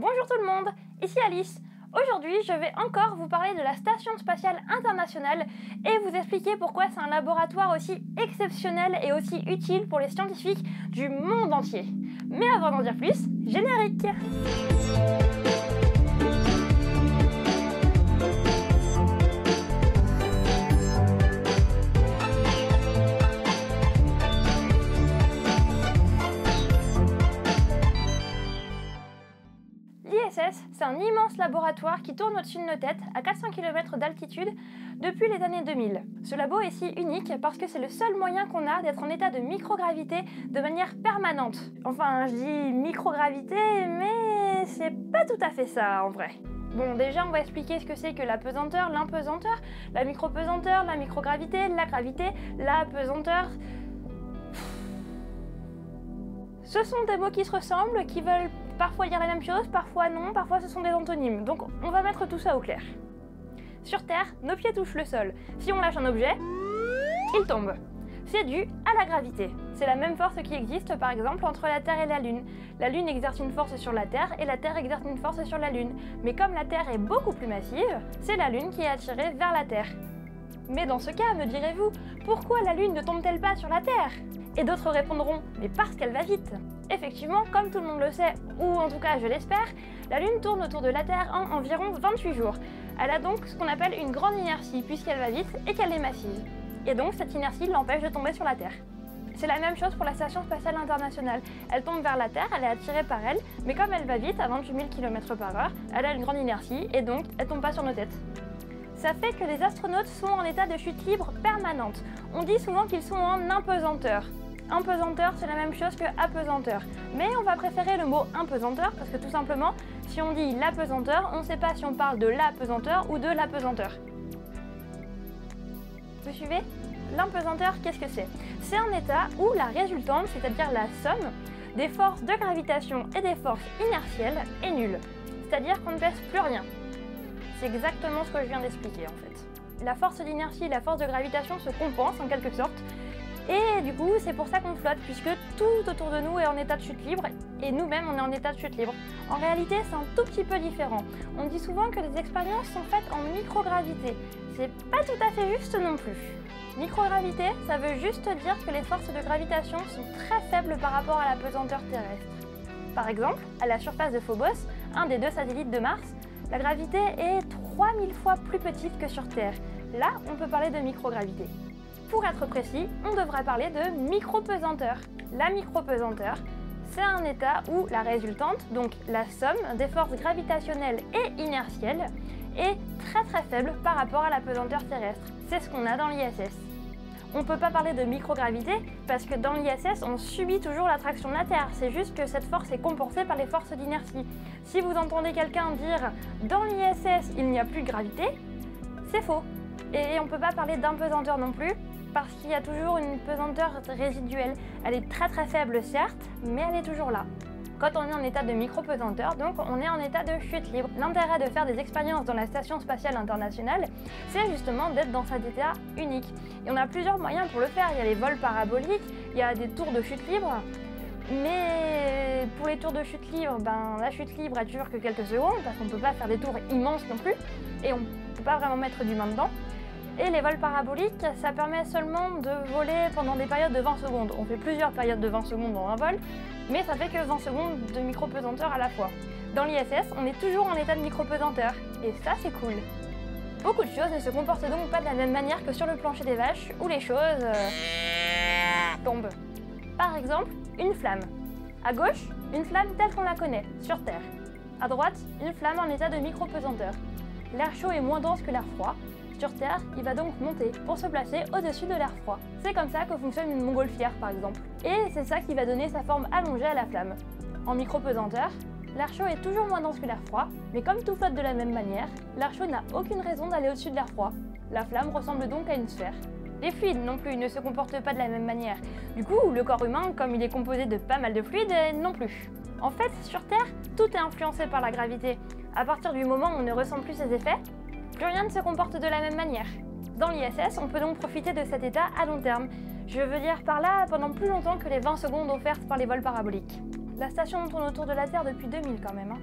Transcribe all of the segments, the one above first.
Bonjour tout le monde, ici Alice. Aujourd'hui, je vais encore vous parler de la Station spatiale internationale et vous expliquer pourquoi c'est un laboratoire aussi exceptionnel et aussi utile pour les scientifiques du monde entier. Mais avant d'en dire plus, générique un immense laboratoire qui tourne au-dessus de nos têtes à 400 km d'altitude depuis les années 2000. Ce labo est si unique parce que c'est le seul moyen qu'on a d'être en état de microgravité de manière permanente. Enfin, je dis microgravité, mais c'est pas tout à fait ça en vrai. Bon, déjà, on va expliquer ce que c'est que la pesanteur, l'impesanteur, la micropesanteur, la microgravité, la gravité, la pesanteur. Ce sont des mots qui se ressemblent, qui veulent parfois dire la même chose, parfois non, parfois ce sont des antonymes. Donc on va mettre tout ça au clair. Sur Terre, nos pieds touchent le sol. Si on lâche un objet, il tombe. C'est dû à la gravité. C'est la même force qui existe par exemple entre la Terre et la Lune. La Lune exerce une force sur la Terre et la Terre exerce une force sur la Lune. Mais comme la Terre est beaucoup plus massive, c'est la Lune qui est attirée vers la Terre. Mais dans ce cas, me direz-vous, pourquoi la Lune ne tombe-t-elle pas sur la Terre? Et d'autres répondront, mais parce qu'elle va vite. Effectivement, comme tout le monde le sait, ou en tout cas je l'espère, la Lune tourne autour de la Terre en environ 28 jours. Elle a donc ce qu'on appelle une grande inertie puisqu'elle va vite et qu'elle est massive. Et donc cette inertie l'empêche de tomber sur la Terre. C'est la même chose pour la Station spatiale internationale. Elle tombe vers la Terre, elle est attirée par elle, mais comme elle va vite, à 28 000 km par heure, elle a une grande inertie et donc elle tombe pas sur nos têtes. Ça fait que les astronautes sont en état de chute libre permanente. On dit souvent qu'ils sont en impesanteur. Impesanteur, c'est la même chose que apesanteur. Mais on va préférer le mot impesanteur parce que tout simplement, si on dit l'apesanteur, on ne sait pas si on parle de l'apesanteur ou de l'apesanteur. Vous suivez? L'impesanteur, qu'est-ce que c'est? C'est un état où la résultante, c'est-à-dire la somme des forces de gravitation et des forces inertielles, est nulle. C'est-à-dire qu'on ne pèse plus rien. C'est exactement ce que je viens d'expliquer en fait. La force d'inertie et la force de gravitation se compensent en quelque sorte, et du coup, c'est pour ça qu'on flotte, puisque tout autour de nous est en état de chute libre, et nous-mêmes, on est en état de chute libre. En réalité, c'est un tout petit peu différent. On dit souvent que les expériences sont faites en microgravité. C'est pas tout à fait juste non plus. Microgravité, ça veut juste dire que les forces de gravitation sont très faibles par rapport à la pesanteur terrestre. Par exemple, à la surface de Phobos, un des deux satellites de Mars, la gravité est 3000 fois plus petite que sur Terre. Là, on peut parler de microgravité. Pour être précis, on devrait parler de micropesanteur. La micropesanteur, c'est un état où la résultante, donc la somme des forces gravitationnelles et inertielles, est très très faible par rapport à la pesanteur terrestre. C'est ce qu'on a dans l'ISS. On ne peut pas parler de microgravité parce que dans l'ISS, on subit toujours l'attraction de la Terre. C'est juste que cette force est compensée par les forces d'inertie. Si vous entendez quelqu'un dire dans l'ISS il n'y a plus de gravité, c'est faux. Et on ne peut pas parler d'impesanteur non plus parce qu'il y a toujours une pesanteur résiduelle. Elle est très très faible certes, mais elle est toujours là. Quand on est en état de micro-pesanteur, donc on est en état de chute libre. L'intérêt de faire des expériences dans la Station spatiale internationale, c'est justement d'être dans cet état unique. Et on a plusieurs moyens pour le faire. Il y a les vols paraboliques, il y a des tours de chute libre. Mais pour les tours de chute libre, ben, la chute libre elle dure que quelques secondes parce qu'on ne peut pas faire des tours immenses non plus et on ne peut pas vraiment mettre du main dedans. Et les vols paraboliques, ça permet seulement de voler pendant des périodes de 20 secondes. On fait plusieurs périodes de 20 secondes dans un vol, mais ça fait que 20 secondes de micro-pesanteur à la fois. Dans l'ISS, on est toujours en état de micro-pesanteur, et ça c'est cool. Beaucoup de choses ne se comportent donc pas de la même manière que sur le plancher des vaches, où les choses euh, tombent. Par exemple, une flamme. À gauche, une flamme telle qu'on la connaît, sur Terre. À droite, une flamme en état de micro-pesanteur. L'air chaud est moins dense que l'air froid, sur Terre, il va donc monter pour se placer au-dessus de l'air froid. C'est comme ça que fonctionne une montgolfière par exemple. Et c'est ça qui va donner sa forme allongée à la flamme. En micro-pesanteur, l'air chaud est toujours moins dense que l'air froid, mais comme tout flotte de la même manière, l'air chaud n'a aucune raison d'aller au-dessus de l'air froid. La flamme ressemble donc à une sphère. Les fluides non plus ne se comportent pas de la même manière. Du coup, le corps humain, comme il est composé de pas mal de fluides, non plus. En fait, sur Terre, tout est influencé par la gravité. À partir du moment où on ne ressent plus ses effets, plus rien ne se comporte de la même manière. Dans l'ISS, on peut donc profiter de cet état à long terme. Je veux dire par là pendant plus longtemps que les 20 secondes offertes par les vols paraboliques. La station tourne autour de la Terre depuis 2000 quand même. Hein.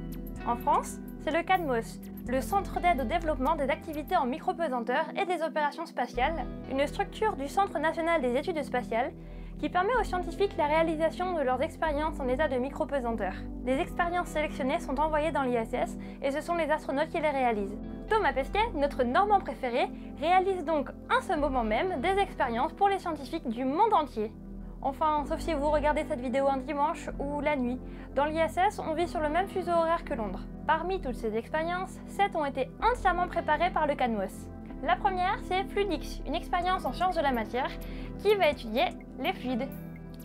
En France, c'est le CADMOS, le Centre d'aide au développement des activités en micropesanteur et des opérations spatiales, une structure du Centre national des études spatiales qui permet aux scientifiques la réalisation de leurs expériences en état de micropesanteur. Les expériences sélectionnées sont envoyées dans l'ISS et ce sont les astronautes qui les réalisent. Thomas Pesquet, notre normand préféré, réalise donc en ce moment même des expériences pour les scientifiques du monde entier. Enfin, sauf si vous regardez cette vidéo un dimanche ou la nuit. Dans l'ISS, on vit sur le même fuseau horaire que Londres. Parmi toutes ces expériences, 7 ont été entièrement préparées par le CANMOS. La première, c'est Fluidix, une expérience en sciences de la matière qui va étudier les fluides.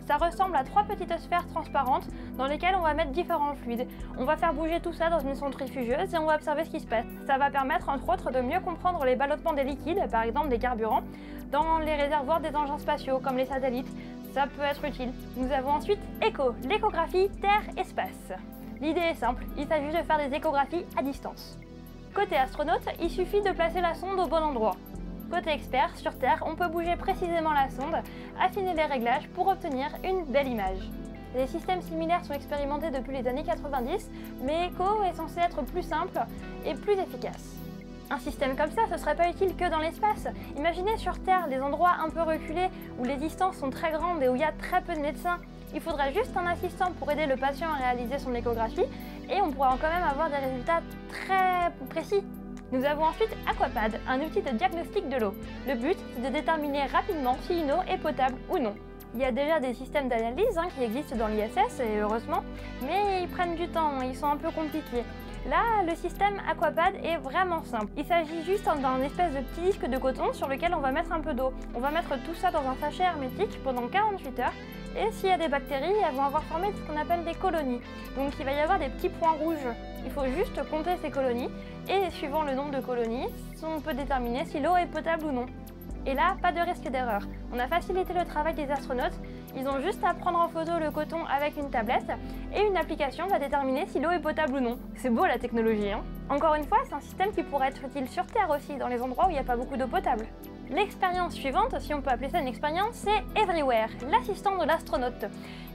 Ça ressemble à trois petites sphères transparentes dans lesquelles on va mettre différents fluides. On va faire bouger tout ça dans une centrifugeuse et on va observer ce qui se passe. Ça va permettre entre autres de mieux comprendre les ballottements des liquides, par exemple des carburants, dans les réservoirs des engins spatiaux comme les satellites. Ça peut être utile. Nous avons ensuite ECHO, l'échographie Terre-Espace. L'idée est simple, il s'agit de faire des échographies à distance. Côté astronaute, il suffit de placer la sonde au bon endroit. Côté expert, sur Terre, on peut bouger précisément la sonde, affiner les réglages pour obtenir une belle image. Des systèmes similaires sont expérimentés depuis les années 90, mais ECHO est censé être plus simple et plus efficace. Un système comme ça, ce serait pas utile que dans l'espace. Imaginez sur Terre des endroits un peu reculés où les distances sont très grandes et où il y a très peu de médecins. Il faudrait juste un assistant pour aider le patient à réaliser son échographie et on pourra quand même avoir des résultats très précis. Nous avons ensuite Aquapad, un outil de diagnostic de l'eau. Le but, c'est de déterminer rapidement si une eau est potable ou non. Il y a déjà des systèmes d'analyse hein, qui existent dans l'ISS, et heureusement, mais ils prennent du temps, ils sont un peu compliqués. Là, le système Aquapad est vraiment simple. Il s'agit juste d'un espèce de petit disque de coton sur lequel on va mettre un peu d'eau. On va mettre tout ça dans un sachet hermétique pendant 48 heures et s'il y a des bactéries, elles vont avoir formé ce qu'on appelle des colonies. Donc il va y avoir des petits points rouges. Il faut juste compter ces colonies et suivant le nombre de colonies, on peut déterminer si l'eau est potable ou non. Et là, pas de risque d'erreur. On a facilité le travail des astronautes. Ils ont juste à prendre en photo le coton avec une tablette et une application va déterminer si l'eau est potable ou non. C'est beau la technologie, hein Encore une fois, c'est un système qui pourrait être utile sur Terre aussi, dans les endroits où il n'y a pas beaucoup d'eau potable. L'expérience suivante, si on peut appeler ça une expérience, c'est Everywhere, l'assistant de l'astronaute.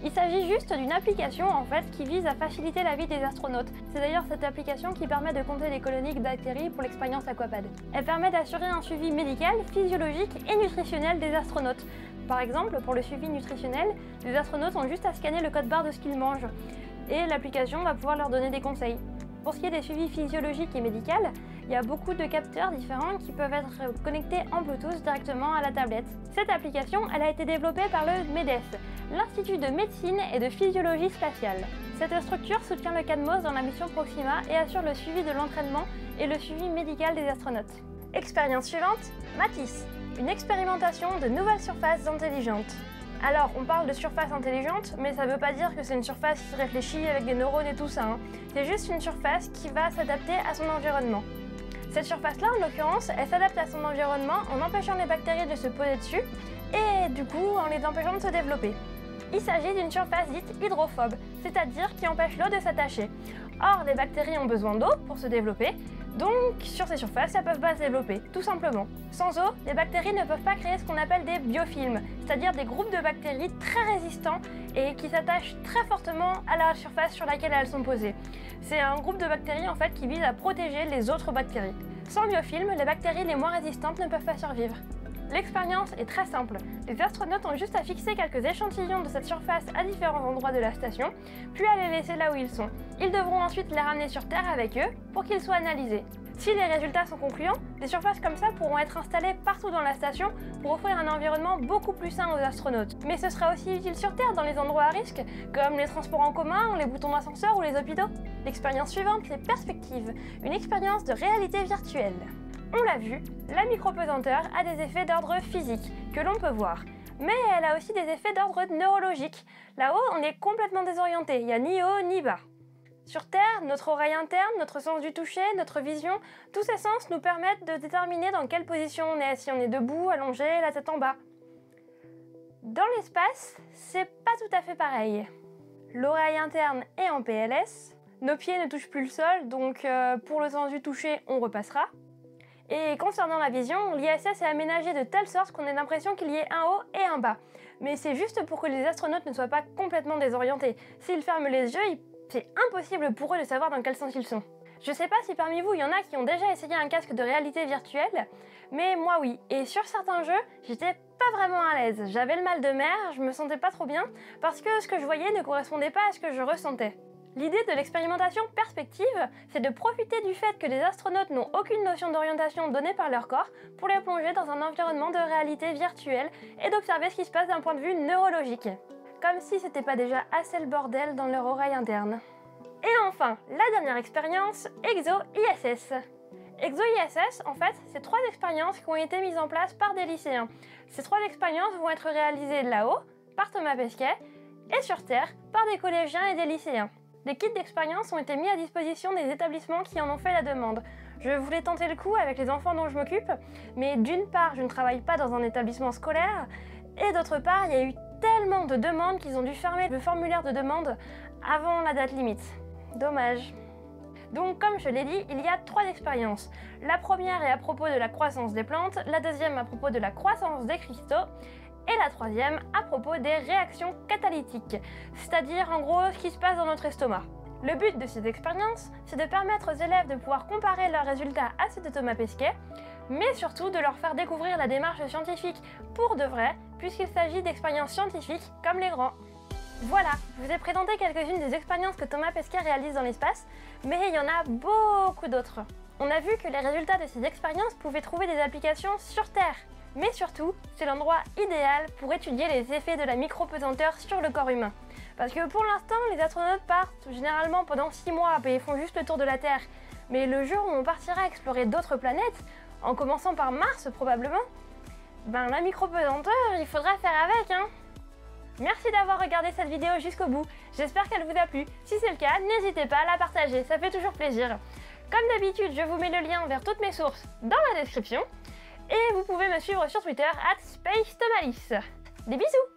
Il s'agit juste d'une application en fait qui vise à faciliter la vie des astronautes. C'est d'ailleurs cette application qui permet de compter les colonies bactéries pour l'expérience Aquapad. Elle permet d'assurer un suivi médical, physiologique et nutritionnel des astronautes. Par exemple, pour le suivi nutritionnel, les astronautes ont juste à scanner le code barre de ce qu'ils mangent et l'application va pouvoir leur donner des conseils. Pour ce qui est des suivis physiologiques et médicaux, il y a beaucoup de capteurs différents qui peuvent être connectés en Bluetooth directement à la tablette. Cette application, elle a été développée par le MEDES, l'Institut de médecine et de physiologie spatiale. Cette structure soutient le CADMOS dans la mission Proxima et assure le suivi de l'entraînement et le suivi médical des astronautes. Expérience suivante, Matisse, une expérimentation de nouvelles surfaces intelligentes. Alors, on parle de surface intelligente, mais ça ne veut pas dire que c'est une surface qui réfléchit avec des neurones et tout ça. Hein. C'est juste une surface qui va s'adapter à son environnement. Cette surface-là, en l'occurrence, elle s'adapte à son environnement en empêchant les bactéries de se poser dessus et du coup en les empêchant de se développer. Il s'agit d'une surface dite hydrophobe, c'est-à-dire qui empêche l'eau de s'attacher. Or, les bactéries ont besoin d'eau pour se développer, donc sur ces surfaces, elles ne peuvent pas se développer, tout simplement. Sans eau, les bactéries ne peuvent pas créer ce qu'on appelle des biofilms, c'est-à-dire des groupes de bactéries très résistants et qui s'attachent très fortement à la surface sur laquelle elles sont posées. C'est un groupe de bactéries en fait qui vise à protéger les autres bactéries. Sans biofilm, les bactéries les moins résistantes ne peuvent pas survivre. L'expérience est très simple. Les astronautes ont juste à fixer quelques échantillons de cette surface à différents endroits de la station, puis à les laisser là où ils sont. Ils devront ensuite les ramener sur Terre avec eux pour qu'ils soient analysés. Si les résultats sont concluants, des surfaces comme ça pourront être installées partout dans la station pour offrir un environnement beaucoup plus sain aux astronautes. Mais ce sera aussi utile sur Terre dans les endroits à risque, comme les transports en commun, les boutons d'ascenseur ou les hôpitaux. L'expérience suivante, c'est Perspective, une expérience de réalité virtuelle. On l'a vu, la micropesanteur a des effets d'ordre physique que l'on peut voir. Mais elle a aussi des effets d'ordre neurologique. Là-haut, on est complètement désorienté, il n'y a ni haut ni bas. Sur Terre, notre oreille interne, notre sens du toucher, notre vision, tous ces sens nous permettent de déterminer dans quelle position on est, si on est debout, allongé, la tête en bas. Dans l'espace, c'est pas tout à fait pareil. L'oreille interne est en PLS, nos pieds ne touchent plus le sol, donc euh, pour le sens du toucher, on repassera. Et concernant la vision, l'ISS est aménagé de telle sorte qu'on ait l'impression qu'il y ait un haut et un bas. Mais c'est juste pour que les astronautes ne soient pas complètement désorientés. S'ils ferment les yeux, c'est impossible pour eux de savoir dans quel sens ils sont. Je sais pas si parmi vous il y en a qui ont déjà essayé un casque de réalité virtuelle, mais moi oui. Et sur certains jeux, j'étais pas vraiment à l'aise. J'avais le mal de mer, je me sentais pas trop bien, parce que ce que je voyais ne correspondait pas à ce que je ressentais. L'idée de l'expérimentation perspective, c'est de profiter du fait que les astronautes n'ont aucune notion d'orientation donnée par leur corps pour les plonger dans un environnement de réalité virtuelle et d'observer ce qui se passe d'un point de vue neurologique. Comme si c'était pas déjà assez le bordel dans leur oreille interne. Et enfin, la dernière expérience, EXO-ISS. EXO-ISS, en fait, c'est trois expériences qui ont été mises en place par des lycéens. Ces trois expériences vont être réalisées là-haut, par Thomas Pesquet, et sur Terre, par des collégiens et des lycéens. Des kits d'expérience ont été mis à disposition des établissements qui en ont fait la demande. Je voulais tenter le coup avec les enfants dont je m'occupe, mais d'une part, je ne travaille pas dans un établissement scolaire, et d'autre part, il y a eu tellement de demandes qu'ils ont dû fermer le formulaire de demande avant la date limite. Dommage. Donc comme je l'ai dit, il y a trois expériences. La première est à propos de la croissance des plantes, la deuxième à propos de la croissance des cristaux, et la troisième à propos des réactions catalytiques, c'est-à-dire en gros ce qui se passe dans notre estomac. Le but de ces expériences, c'est de permettre aux élèves de pouvoir comparer leurs résultats à ceux de Thomas Pesquet, mais surtout de leur faire découvrir la démarche scientifique pour de vrai, puisqu'il s'agit d'expériences scientifiques comme les grands. Voilà, je vous ai présenté quelques-unes des expériences que Thomas Pesquet réalise dans l'espace, mais il y en a beaucoup d'autres. On a vu que les résultats de ces expériences pouvaient trouver des applications sur Terre. Mais surtout, c'est l'endroit idéal pour étudier les effets de la micro-pesanteur sur le corps humain. Parce que pour l'instant, les astronautes partent généralement pendant 6 mois et font juste le tour de la Terre. Mais le jour où on partira explorer d'autres planètes, en commençant par Mars probablement, ben la micro-pesanteur, il faudra faire avec, hein Merci d'avoir regardé cette vidéo jusqu'au bout, j'espère qu'elle vous a plu. Si c'est le cas, n'hésitez pas à la partager, ça fait toujours plaisir. Comme d'habitude, je vous mets le lien vers toutes mes sources dans la description. Et vous pouvez me suivre sur Twitter, at SpaceTomalis. Des bisous